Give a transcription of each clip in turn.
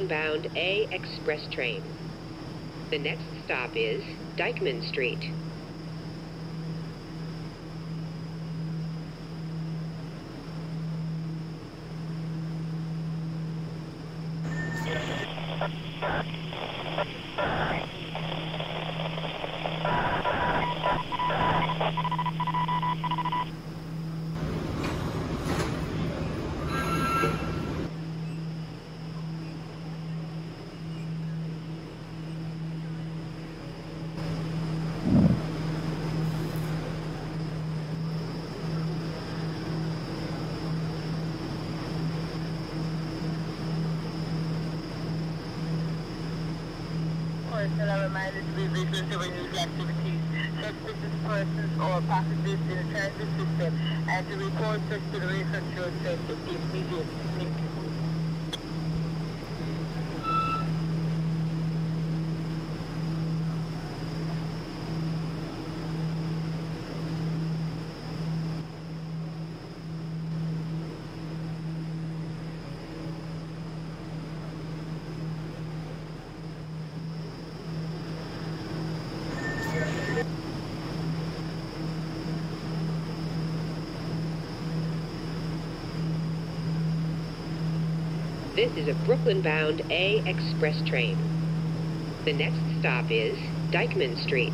Brooklyn-bound A express train. The next stop is Dyckman Street. Personnel are reminded to be vigilant of unusual activities, suspicious persons or passengers in the transit system, and to report such to the rail control center immediately. Thank you. This is a Brooklyn-bound A express train. The next stop is Dyckman Street.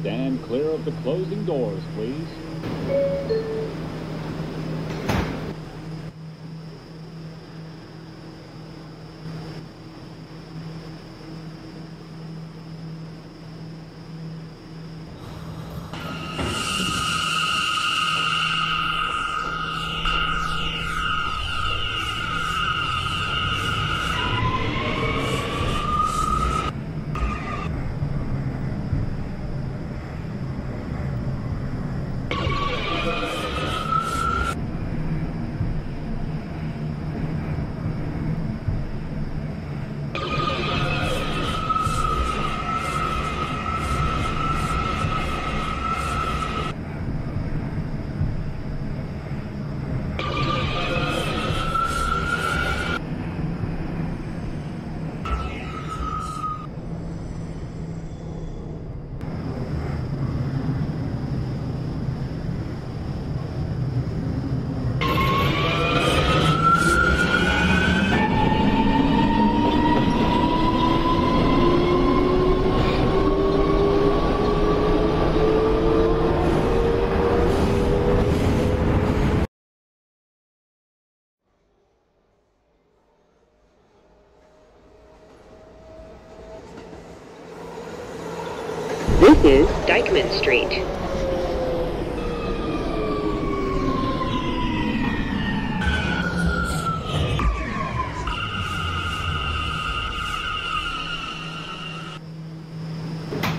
Stand clear of the closing doors, please. This is Dyckman Street.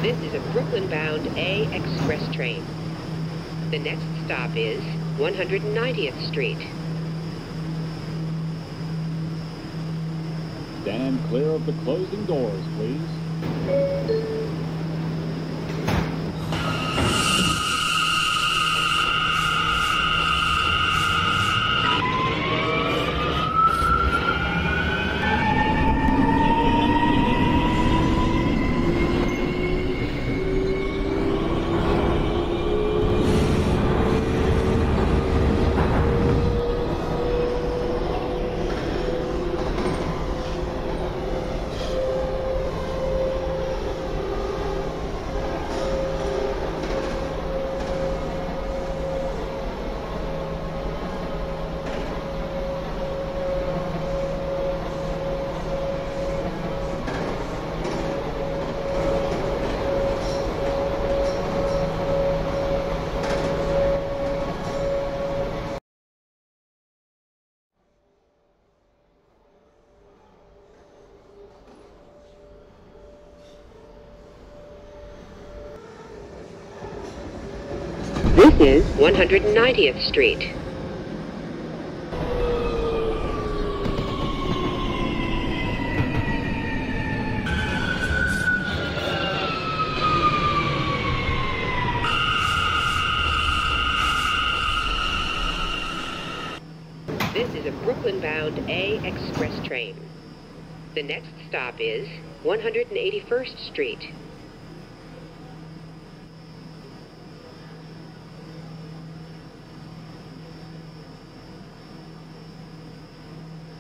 This is a Brooklyn-bound A express train. The next stop is 190th Street. Stand clear of the closing doors, please. 190th Street. This is a Brooklyn-bound A express train. The next stop is 181st Street.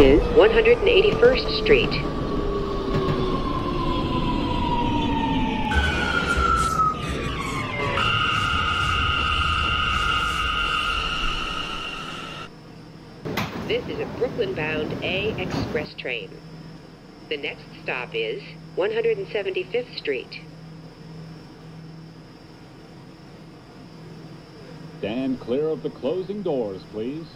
Is 181st Street. This is a Brooklyn-bound A express train. The next stop is 175th Street. Stand clear of the closing doors, please.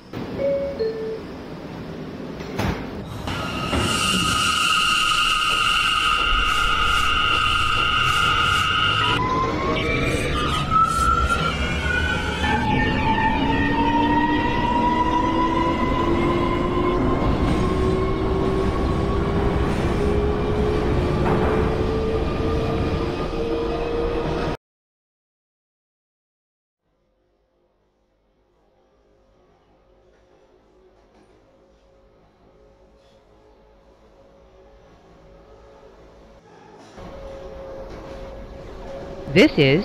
This is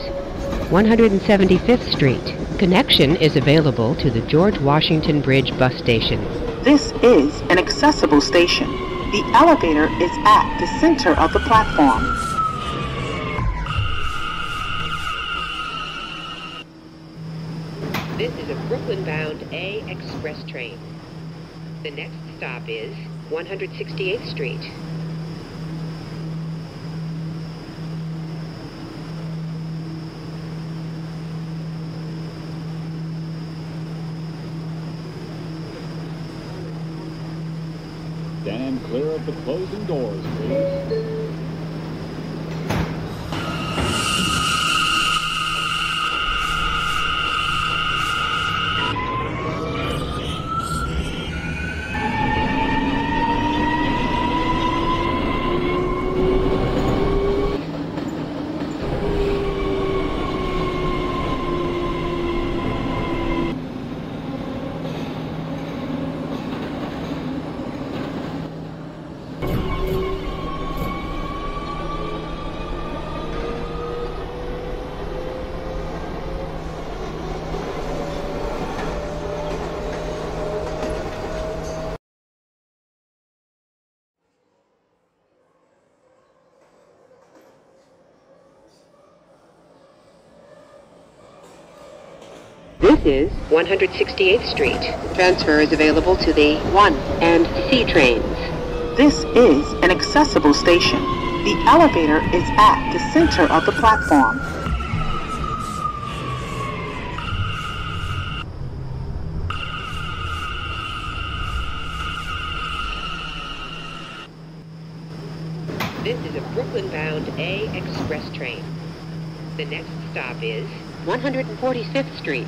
175th Street. Connection is available to the George Washington Bridge bus station. This is an accessible station. The elevator is at the center of the platform. This is a Brooklyn-bound A express train. The next stop is 168th Street. Stand clear of the closing doors, please. This is 168th Street. Transfer is available to the 1 and C trains. This is an accessible station. The elevator is at the center of the platform. This is a Brooklyn-bound A express train. The next stop is 145th Street.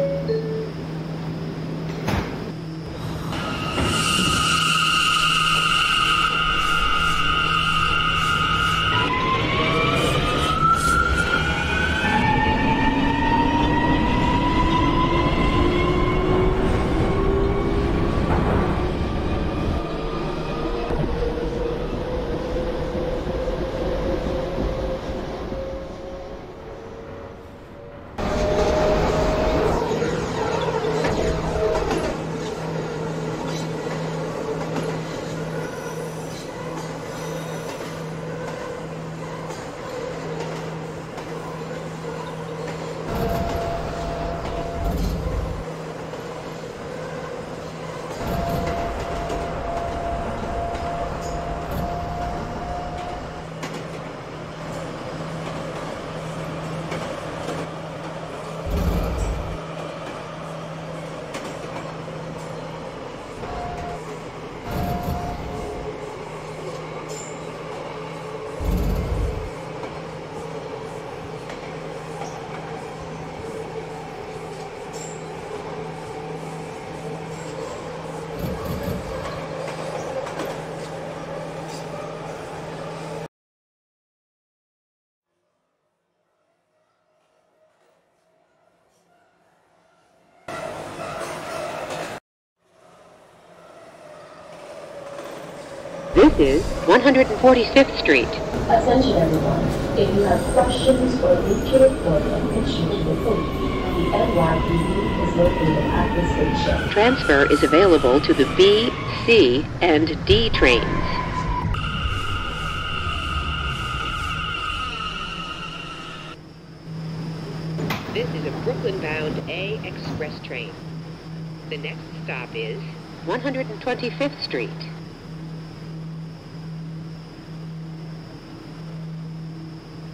This is 145th Street. Attention everyone. If you have questions or need to report an issue to the police, the NYPD is located at this station. Transfer is available to the B, C, and D trains. This is a Brooklyn-bound A express train. The next stop is 125th Street.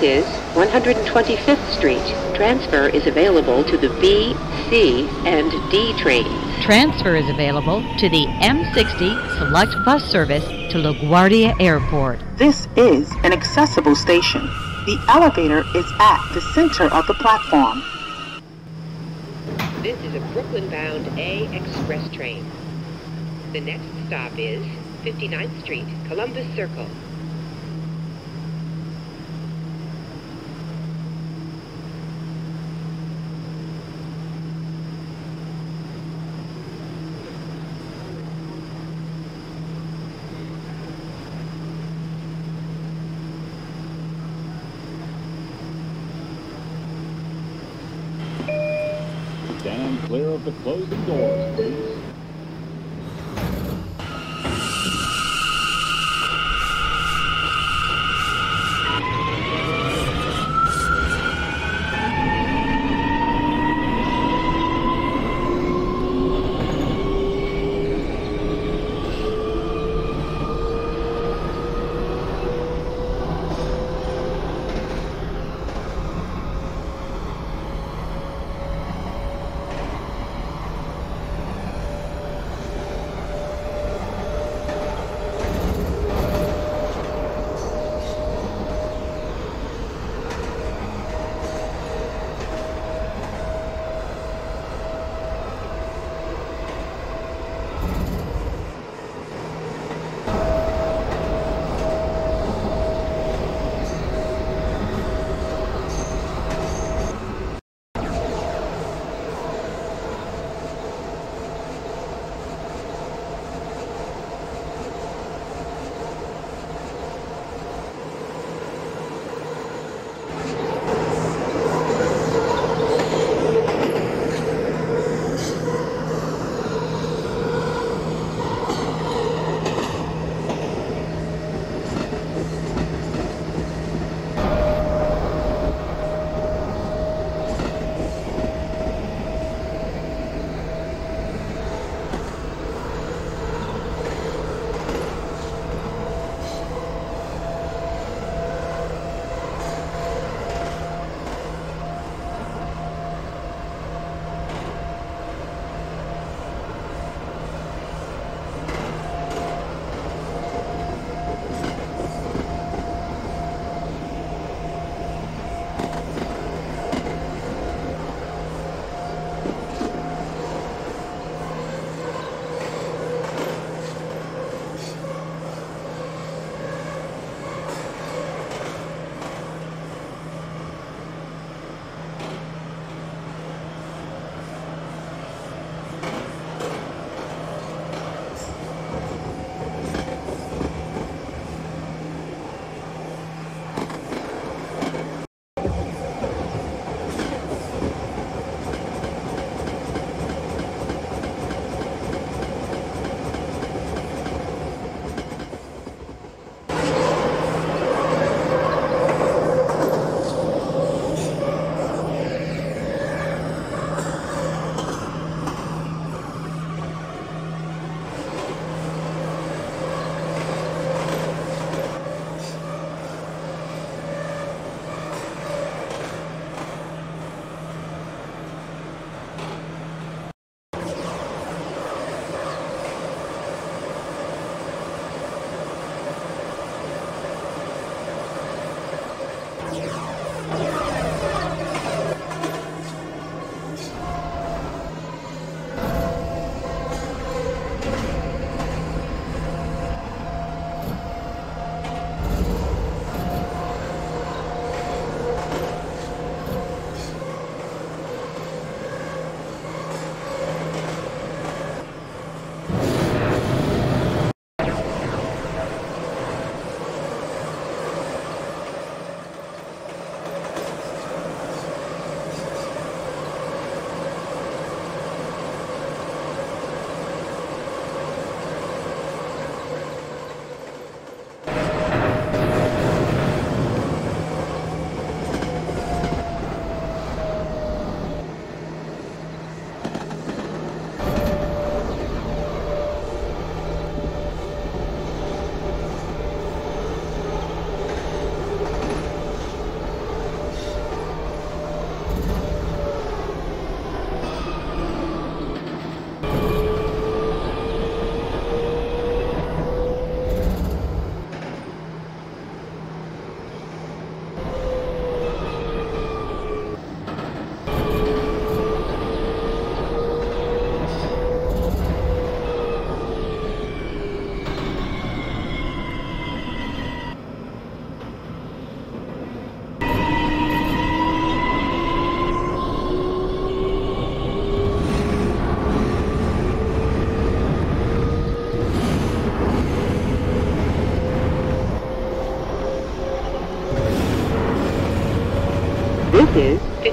This is 125th Street. Transfer is available to the B, C, and D trains. Transfer is available to the M60 Select Bus Service to LaGuardia Airport. This is an accessible station. The elevator is at the center of the platform. This is a Brooklyn-bound A express train. The next stop is 59th Street, Columbus Circle. Stand clear of the closing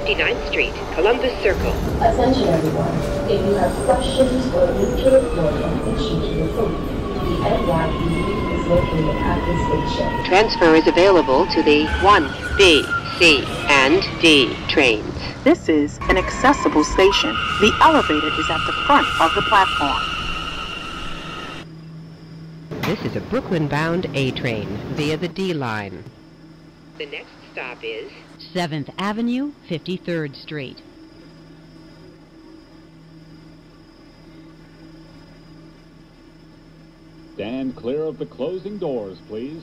59th Street, Columbus Circle. Attention everyone. If you have questions or need to report an issue to the police, the NYPD is located at this station. Transfer is available to the 1, B, C, and D trains. This is an accessible station. The elevator is at the front of the platform. This is a Brooklyn bound A train via the D line. The next stop is 7th Avenue, 53rd Street. Stand clear of the closing doors, please.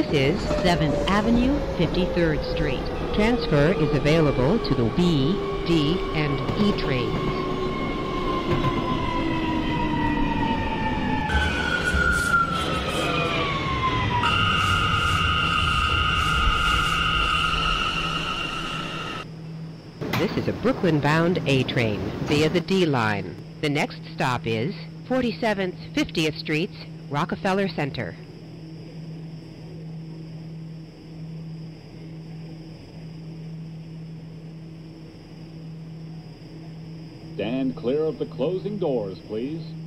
This is 7th Avenue, 53rd Street. transfer is available to the B, D, and E trains. This is a Brooklyn bound A train via the D line. The next stop is 47th 50th Streets, Rockefeller Center. Stand clear of the closing doors, please.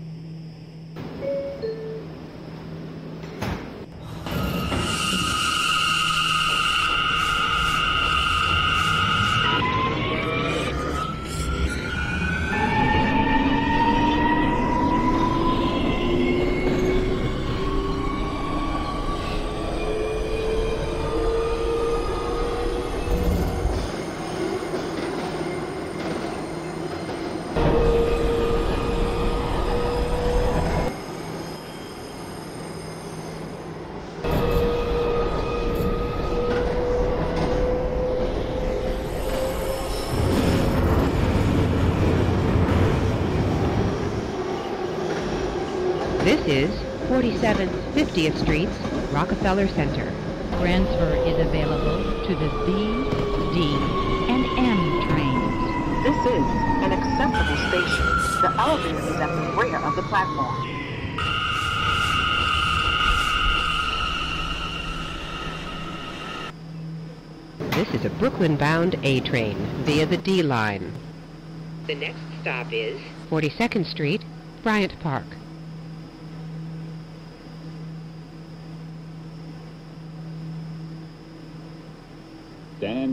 47th 50th Streets, Rockefeller Center. Transfer is available to the B, D, and M trains. This is an accessible station. The elevator is at the rear of the platform. This is a Brooklyn bound A train via the D line. The next stop is 42nd Street, Bryant Park. Stand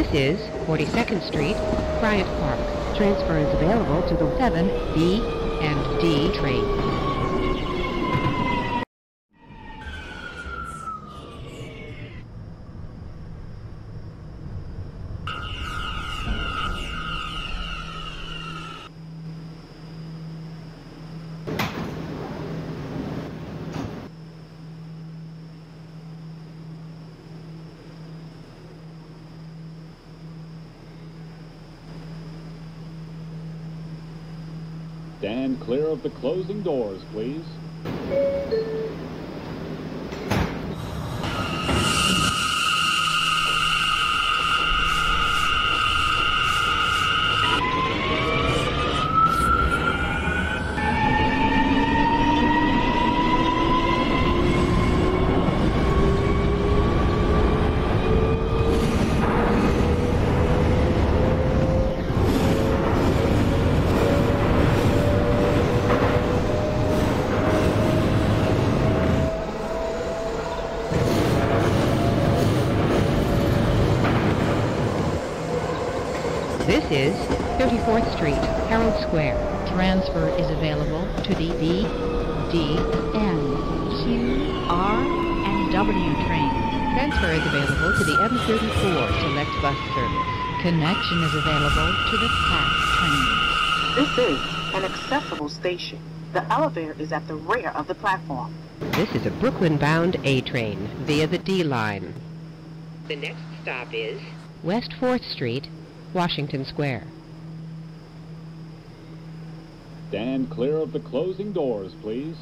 This is 42nd Street, Bryant Park. Transfer is available to the 7, B, and D trains. The Transfer is available to the M34 Select Bus Service. Connection is available to the PATH trains. This is an accessible station. The elevator is at the rear of the platform. This is a Brooklyn-bound A train via the D line. The next stop is West 4th Street, Washington Square. Stand clear of the closing doors, please.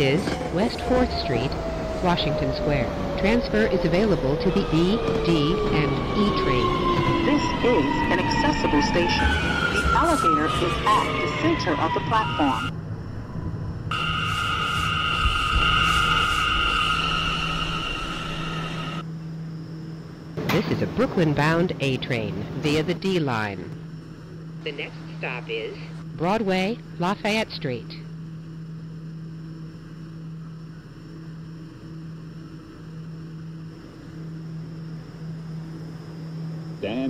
Is West 4th Street, Washington Square. Transfer is available to the B, D, and E train. This is an accessible station. The elevator is at the center of the platform. This is a Brooklyn-bound A train via the D line. The next stop is Broadway, Lafayette Street. Stand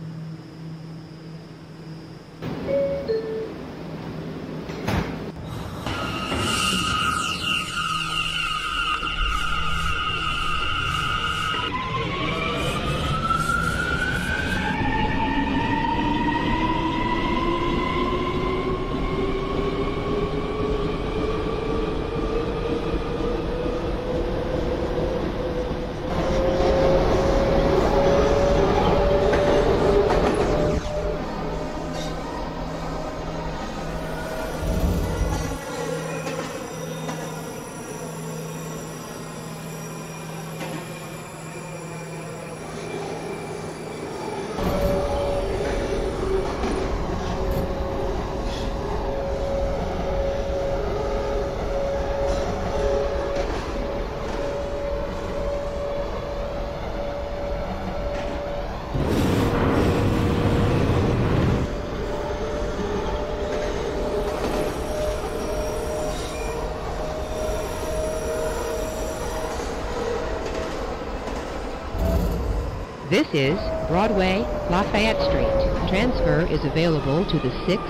This is Broadway, Lafayette Street. Transfer is available to the 6,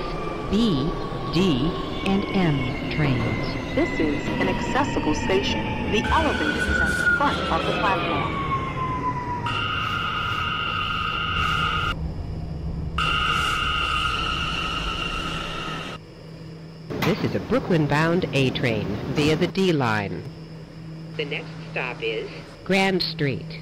B, D, and M trains. This is an accessible station. The elevator is at the front of the platform. This is a Brooklyn-bound A train via the D line. The next stop is Grand Street.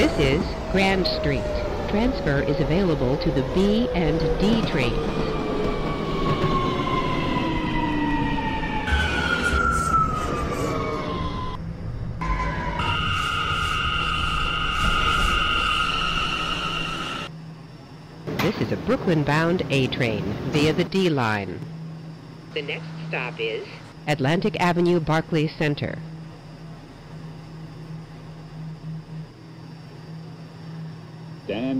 This is Grand Street. Transfer is available to the B and D trains. This is a Brooklyn-bound A train via the D line. The next stop is Atlantic Avenue Barclays Center. Stand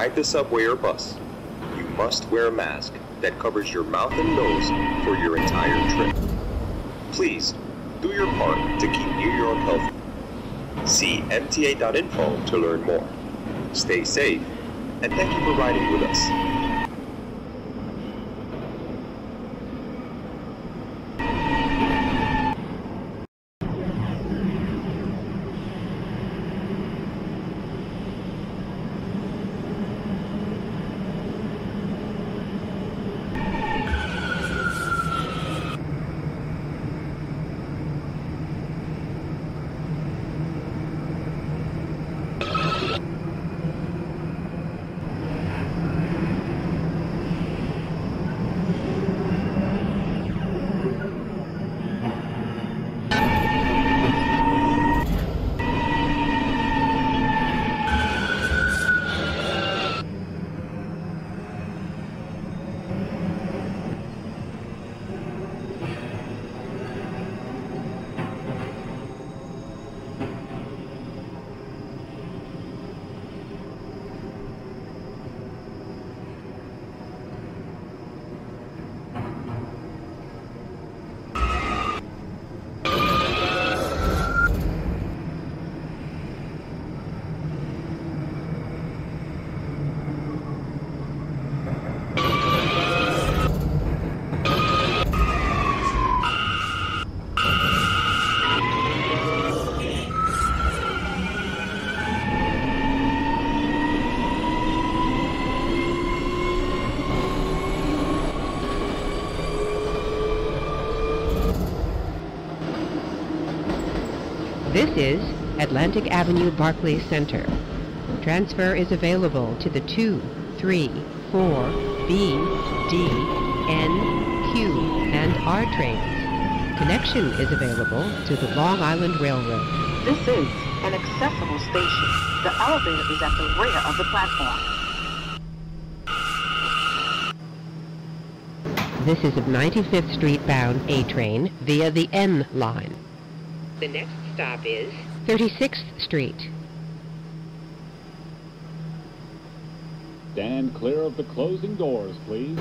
Ride the subway or bus, you must wear a mask that covers your mouth and nose for your entire trip. Please, do your part to keep New York healthy. See MTA.info to learn more. Stay safe, and thank you for riding with us. This is Atlantic Avenue Barclays Center. Transfer is available to the 2, 3, 4, B, D, N, Q, and R trains. Connection is available to the Long Island Railroad. This is an accessible station. The elevator is at the rear of the platform. This is a 95th Street bound A train via the N line. The next stop is 36th Street. Stand clear of the closing doors, please.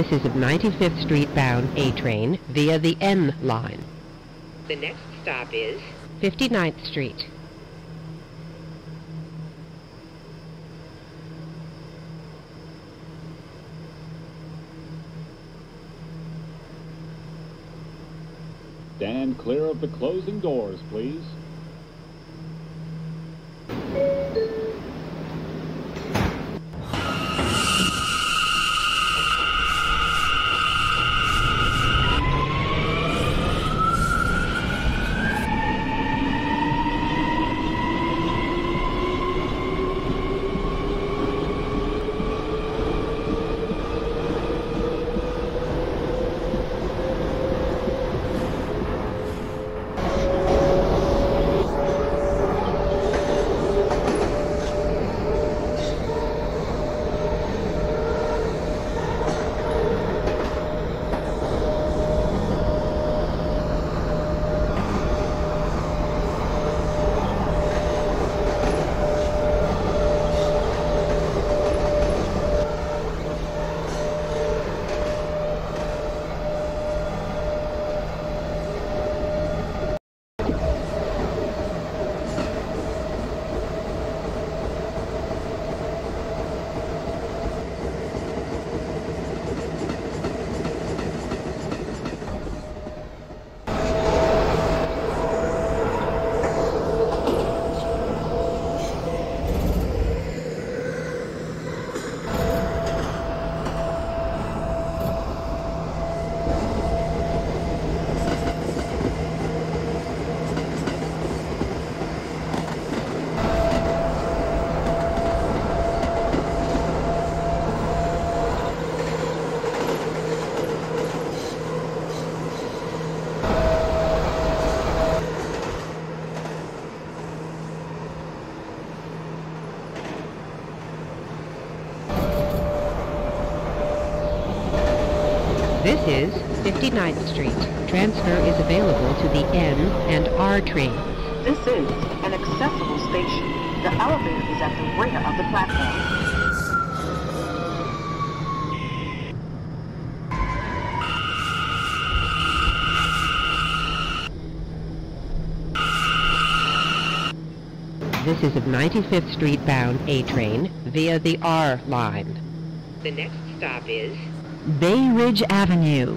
This is a 95th Street bound A train via the N line. The next stop is 59th Street. Stand clear of the closing doors, please. 59th Street. Transfer is available to the N and R trains. This is an accessible station. The elevator is at the rear of the platform. This is a 95th Street bound A train via the R line. The next stop is Bay Ridge Avenue.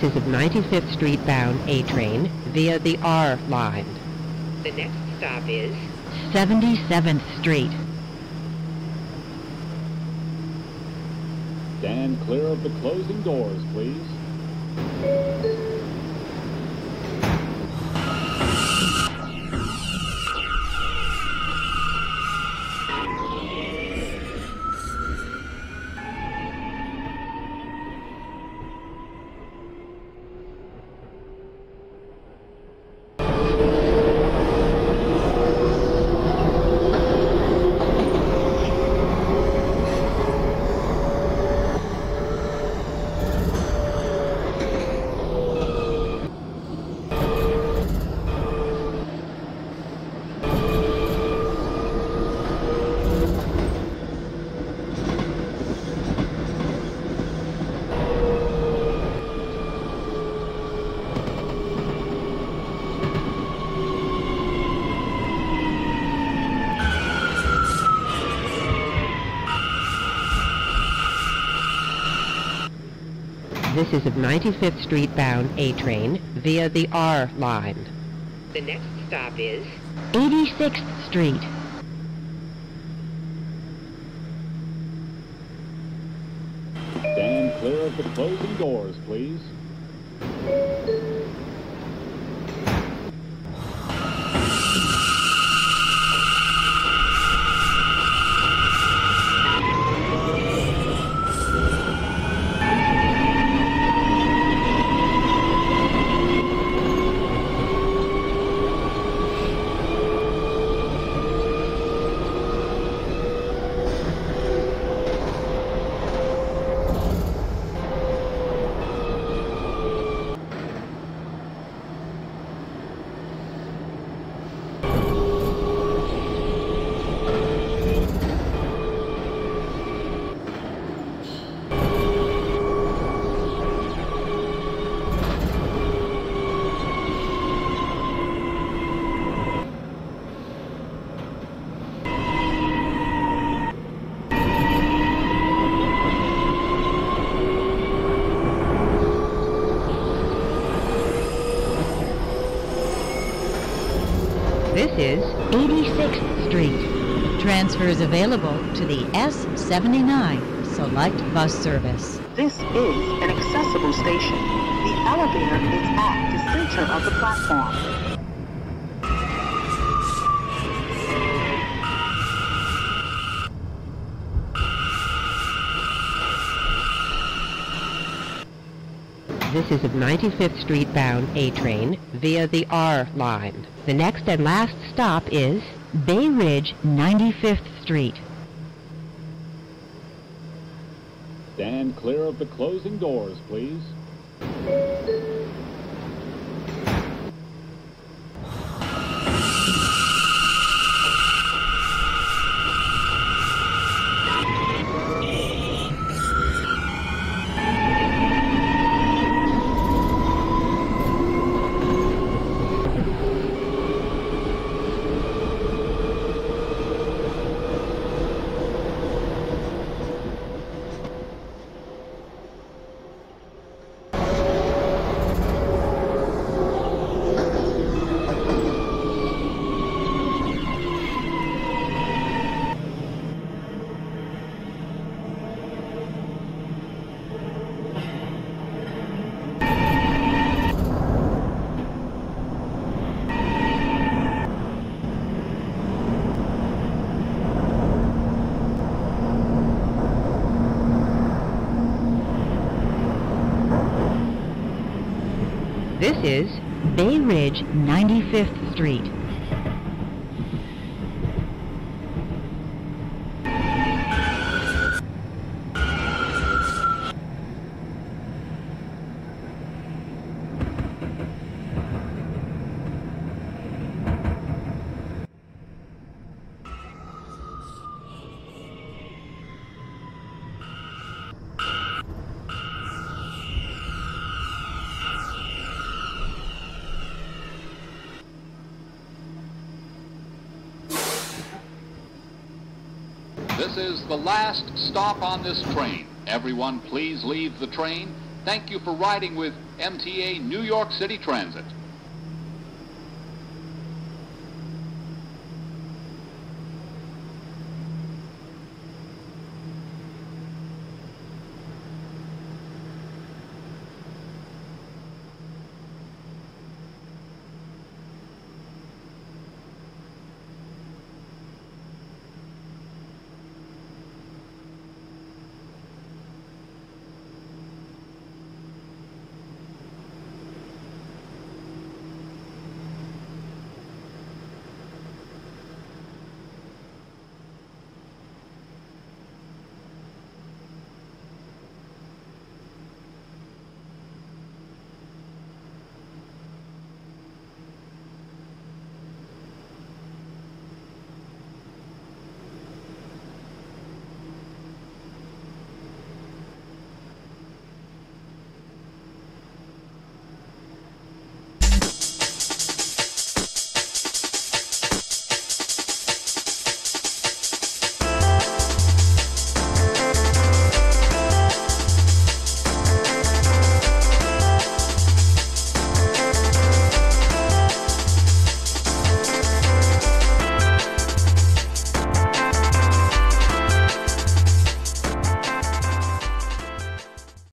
This is a 95th Street bound A train via the R line. The next stop is 77th Street. Stand clear of the closing doors, please. This is a 95th Street bound A train via the R line. The next stop is 86th Street. Stand clear of the closing doors, please. this is 86th Street. Transfers available to the S79 Select Bus Service. This is an accessible station. The elevator is at the center of the platform. This is a 95th Street bound A train via the R line. The next and last stop is Bay Ridge 95th Street. Stand clear of the closing doors, please. this is Bay Ridge 95th Street. This is the last stop on this train. Everyone please leave the train. Thank you for riding with MTA New York City Transit.